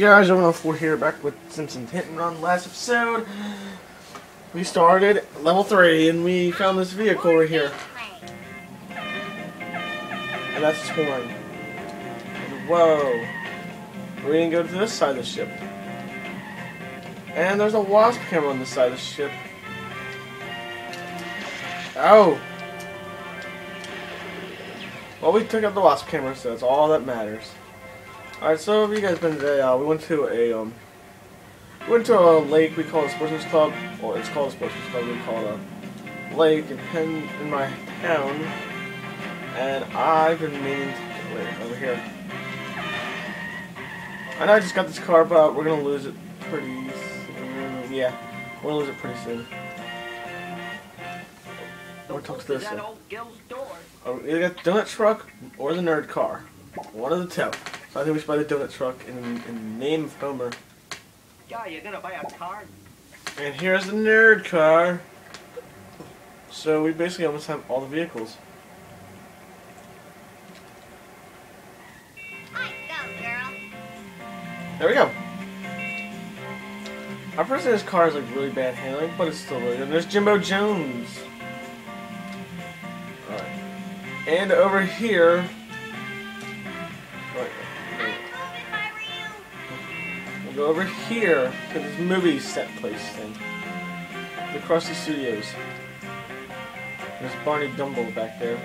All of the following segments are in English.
Guys, I don't know if we're here, back with Simpsons Hit and Run. Last episode, we started level 3 and we found this vehicle right here. And that's its horn. Whoa. We didn't go to this side of the ship. And there's a wasp camera on this side of the ship. Oh! Well, we took out the wasp camera, so that's all that matters. Alright, so have you guys been today? Uh, we went to a, um, we went to a lake we call a sportsman's club. Well, it's called a sportsman's club. We call it a lake in, Penn, in my town. And I've been meaning to, wait, over here. I know I just got this car, but we're gonna lose it pretty soon. Yeah, we're gonna lose it pretty soon. We'll talk to this. Oh, either got the donut truck or the nerd car. One of the two. So I think we should buy the donut truck in, in the name of Homer. Yeah, you're gonna buy a car? And here's the nerd car. So we basically almost have all the vehicles. There we go. Our this car is like really bad handling, but it's still really good. There's Jimbo Jones. Alright. And over here. Go over here to this movie set place thing. The Studios. There's Barney Gumble back there.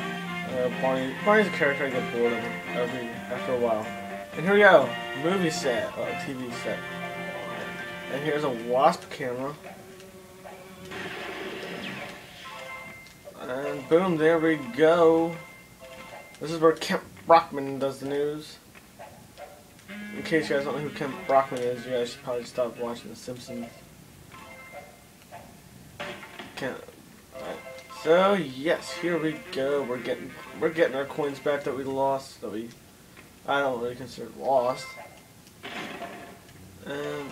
Uh, Barney, Barney's a character I get bored of every after a while. And here we go, movie set, uh, TV set. And here's a wasp camera. And boom, there we go. This is where Kent Brockman does the news. In case you guys don't know who Kent Brockman is, you guys should probably stop watching The Simpsons. Can't. Alright. So yes, here we go. We're getting we're getting our coins back that we lost. That we I don't really consider lost. And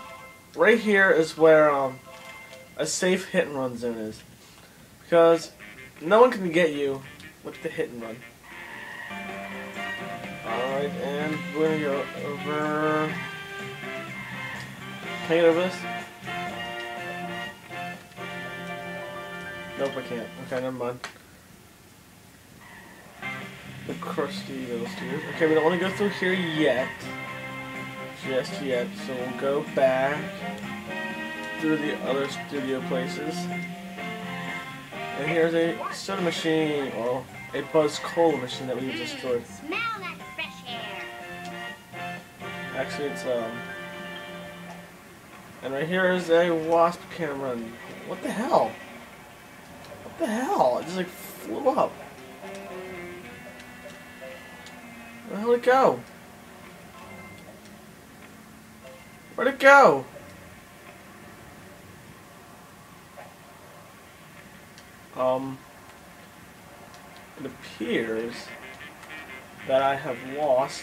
right here is where um a safe hit and run zone is, because no one can get you with the hit and run. Alright, and we're gonna go over. Can get over this? Nope, I can't. Okay, never mind. The Krustylu studios. Okay, we don't want to go through here yet. Just yet. So we'll go back through the other studio places. And here's a soda machine, or a Buzz Cola machine that we destroyed. Actually, it's um. And right here is a wasp camera. And what the hell? What the hell? It just like flew up. Where the hell did it go? Where'd it go? Um. It appears that I have lost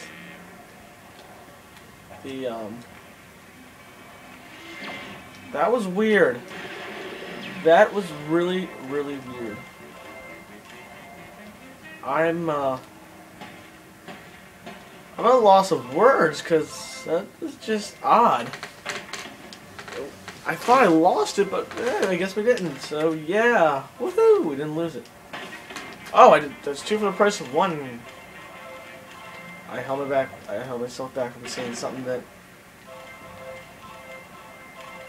the um that was weird. That was really really weird. I'm uh i'm at a loss of words because that was just odd. I thought i lost it but eh, i guess we didn't. So yeah. Woohoo! We didn't lose it. Oh i did that's two for the price of one I held it back. I held myself back from saying something that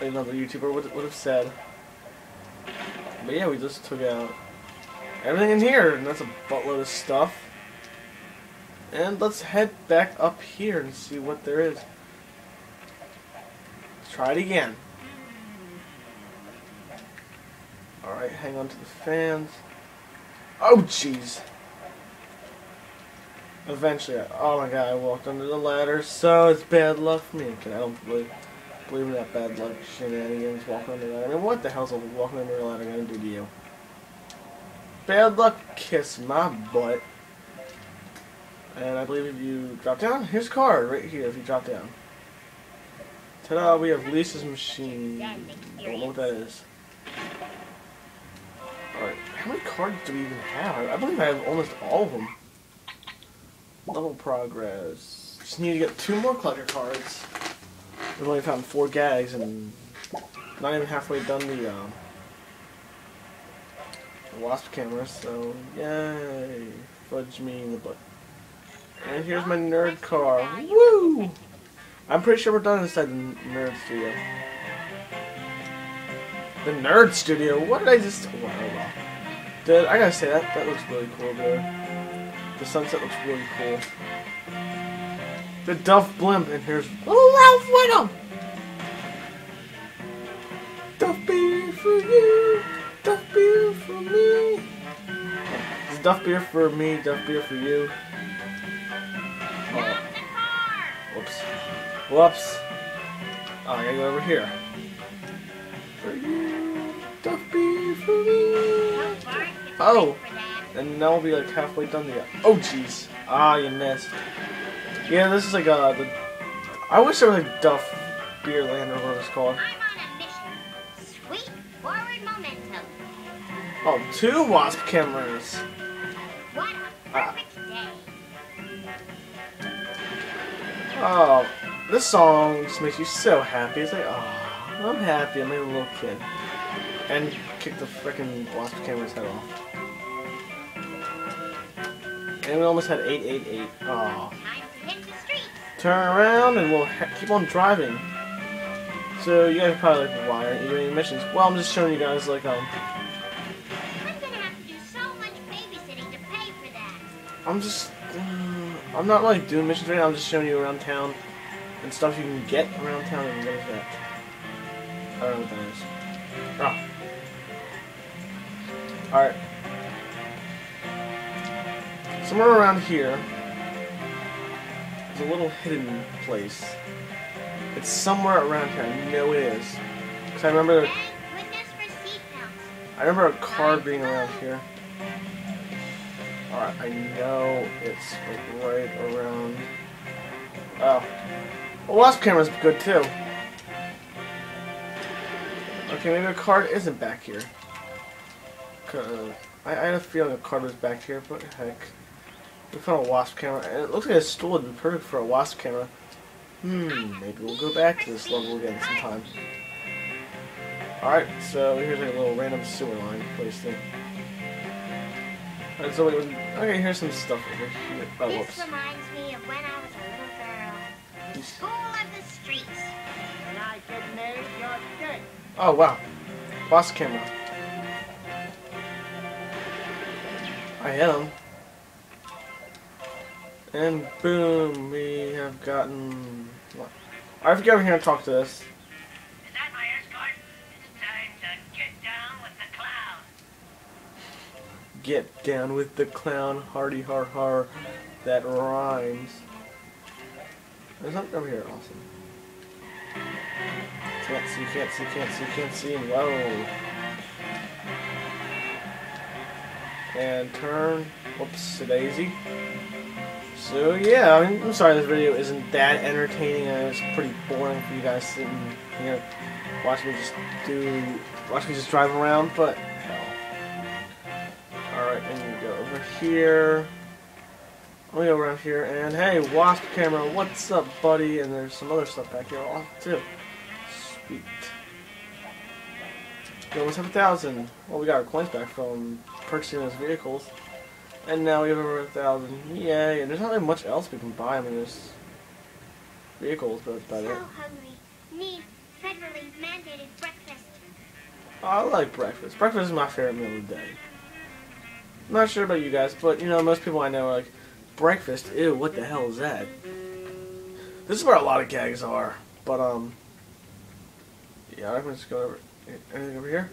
another YouTuber would, would have said. But yeah, we just took out everything in here, and that's a buttload of stuff. And let's head back up here and see what there is. Let's try it again. Alright, hang on to the fans. Oh, jeez. Eventually, oh my god, I walked under the ladder, so it's bad luck for me. Okay, I don't believe, believe in that bad luck shenanigans walking under the ladder. I mean, what the hell's a walking under the ladder gonna do to you? Bad luck, kiss my butt. And I believe if you drop down, here's a card right here if you drop down. Ta-da, we have Lisa's machine. Don't know what that is. Alright, how many cards do we even have? I believe I have almost all of them. Level progress. Just need to get two more collector cards. We've only found four gags and not even halfway done the um, wasp camera, so yay! Fudge me in the butt. And here's my nerd car. Woo! I'm pretty sure we're done inside the nerd studio. The nerd studio? What did I just... Wow, wow. Dude, I gotta say, that, that looks really cool there. The sunset looks really cool. The Duff Blimp, and here's oh, Ralph Wiggum! Duff beer for you, Duff beer for me. It's Duff beer for me, Duff beer for you. Oh, Move whoops. Whoops. Oh, I gotta go over here. For you, Duff beer for me. Don't bark. It's Oh. Late for that. And now we'll be like halfway done the. Oh jeez. Ah, you missed. Yeah, this is like uh the. I wish there was like Duff Beerland or whatever it's called. I'm on a mission. Sweet forward momentum. Oh, two wasp cameras. What a Ah. day. Oh, this song just makes you so happy. It's like, oh, I'm happy. I'm like a little kid. And kick the freaking wasp camera's head off. And we almost had 888. Oh. Turn around and we'll keep on driving. So you guys are probably like, why aren't you doing any missions? Well, I'm just showing you guys like um, I'm gonna have to do so much babysitting to pay for that. I'm just, uh, I'm not like doing missions right now. I'm just showing you around town and stuff you can get around town. And what is that? I don't know what that is. Oh. All right. Somewhere around here, there's a little hidden place. It's somewhere around here. I know it is. Cause I remember, Thank goodness for seatbelts. I remember a car being around here. Alright, I know it's like right around. Oh, well, wasp camera's good too. Okay, maybe a card isn't back here. I, I had a feeling a card was back here, but heck. We found a wasp camera, and it looks like a stool would be perfect for a wasp camera. Hmm, maybe we'll go back to this level again sometime. Alright, so here's like a little random sewer line place thing. Alright, so wait, wait, okay, here's some stuff over here. Oh, This whoops. reminds me of when I was a little girl. School of the streets. When I get married, you're. Oh, wow. Wasp camera. I hit him. And boom, we have gotten... What? Alright, if you go over here and talk to this. Is that my escort? It's time to get down with the clown. Get down with the clown, hardy har har. That rhymes. There's something over here, awesome. Can't see, can't see, can't see, can't see. Whoa. And turn. Whoops, daisy. So yeah, I mean, I'm sorry this video isn't that entertaining and it's pretty boring for you guys sitting here watch me just do watch me just drive around, but hell. Alright, and you go over here. I'll go around here and hey, wasp camera, what's up buddy? And there's some other stuff back here too. Sweet. We almost have a thousand. Well we got our coins back from purchasing those vehicles. And now we have over a thousand. Yay, and there's not really much else we can buy. I mean there's vehicles, but that's about So it. hungry. Need federally mandated breakfast. I like breakfast. Breakfast is my favorite meal of the day. I'm not sure about you guys, but you know, most people I know are like, breakfast, ew, what the hell is that? This is where a lot of gags are. But, um, yeah, I'm just gonna go over. Anything over here?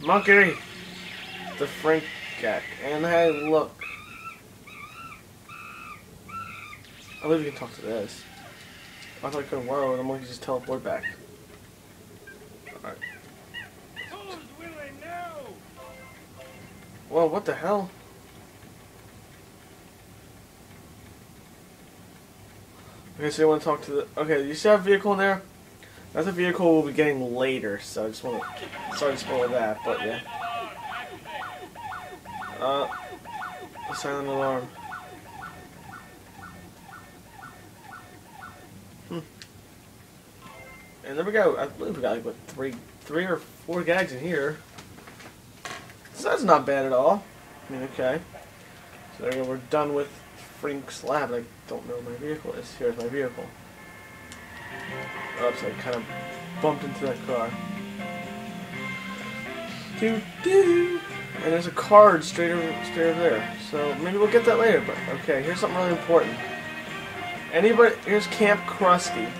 Monkey! The Frink gag. And hey, look. I believe you can talk to this. I thought I couldn't. Whoa, the monkey just teleport back. Alright. Who's willing now? Whoa, what the hell? Okay, so you want to talk to the... Okay, you see that vehicle in there? That's a vehicle we'll be getting later, so I just want to... Sorry to spoil that, but yeah. Uh... Silent alarm. Hmm. And there we go. I believe we got like what three, three or four gags in here. So that's not bad at all. I mean, okay. So there we go. We're done with Frink's lab. I don't know where my vehicle is. Here's my vehicle. Oops, I kind of bumped into that car. Doo doo. And there's a card straight over, straight over there. So maybe we'll get that later. But okay, here's something really important. Anybody? Here's Camp Krusty.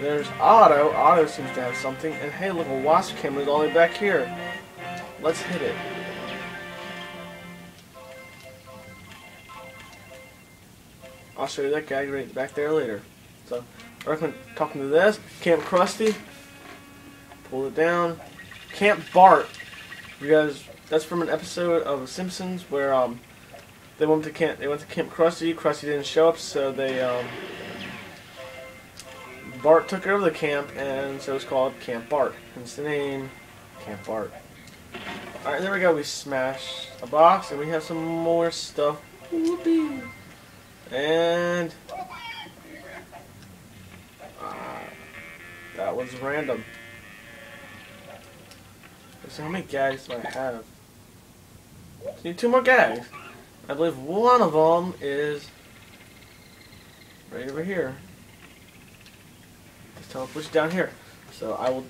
There's Otto. Otto seems to have something. And hey, look, a wasp camera's all the way back here. Let's hit it. I'll show you that guy right back there later. So, I talking to this. Camp Krusty. Pull it down. Camp Bart. Guys, that's from an episode of Simpsons where um they went to camp. They went to Camp Krusty. Krusty didn't show up, so they um Bart took over the camp, and so it's called Camp Bart. Hence the name, Camp Bart. Alright, there we go. We smash a box, and we have some more stuff. Whoopee! And uh, that was random. So how many gags do I have? Just need two more gags. I believe one of them is right over here. Just teleport you down here. So I will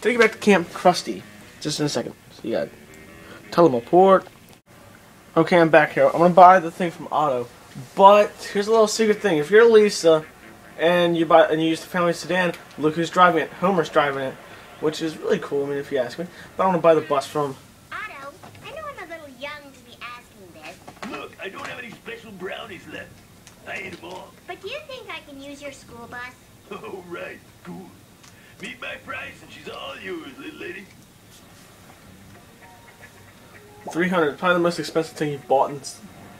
take you back to Camp Krusty just in a second. So you got teleport. Okay, I'm back here. I'm gonna buy the thing from Otto. But here's a little secret thing. If you're Lisa and you buy and you use the family sedan, look who's driving it. Homer's driving it, which is really cool. I mean, if you ask me, but I want to buy the bus from. Otto, I know I'm a little young to be asking this, Look, I don't have any special brownies left. I ate them all. but do you think I can use your school bus? Oh, right. Cool. Meet my price and she's all yours, little lady. 300, probably the most expensive thing you've bought in,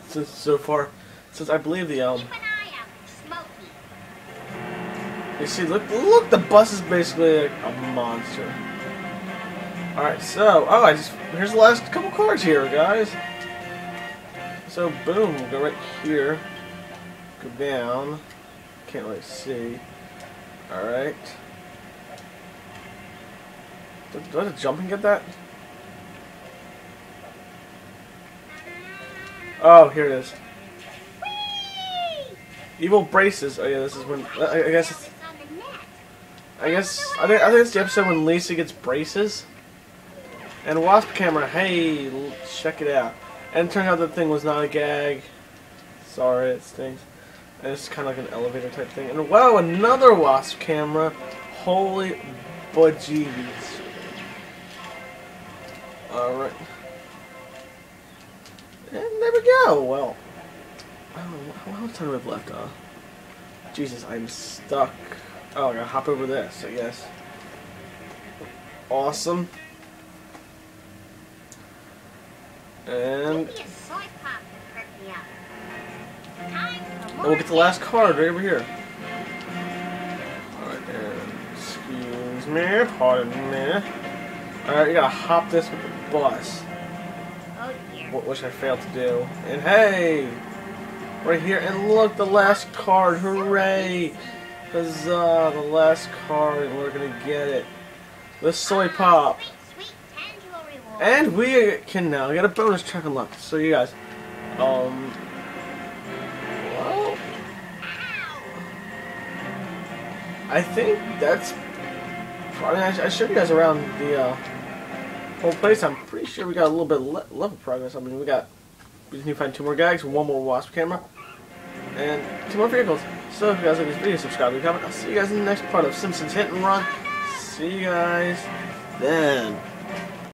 since so far. Since I believe the um, you see, look, look, the bus is basically like a monster. All right, so oh, I just here's the last couple cards here, guys. So boom, we'll go right here, go down. Can't really see. All right. Do, do I have to jump and get that? Oh, here it is. Evil braces. Oh yeah, this is when I, I guess. It's, It's on the net. I guess I think I think it's the episode when Lisa gets braces. And Wasp camera, hey, check it out. And it turned out the thing was not a gag. Sorry, it stinks. And it's kind of like an elevator type thing. And wow, another Wasp camera. Holy bejeebies. Alright. And there we go. Well, I don't know, how much time do we have left? Uh, Jesus, I'm stuck. Oh, I gotta hop over this, I guess. Awesome. And Maybe a soy pop would perk me up. Time for and we'll get the last card right over here. Alright, and excuse me, pardon me. Alright, you gotta hop this with the bus. Oh Which I failed to do. And hey! Right here, and look, the last card, hooray! Huzzah, the last card, and we're gonna get it. The soy pop. And we can now get a bonus track unlocked. So you guys, um, well, I think that's. I, mean, I, showed you guys around the uh, whole place. I'm pretty sure we got a little bit le- level progress. I mean, we got we just need to find two more gags, one more wasp camera, and two more vehicles. So if you guys like this video, subscribe, leave a comment. I'll see you guys in the next part of Simpsons Hit and Run. See you guys then.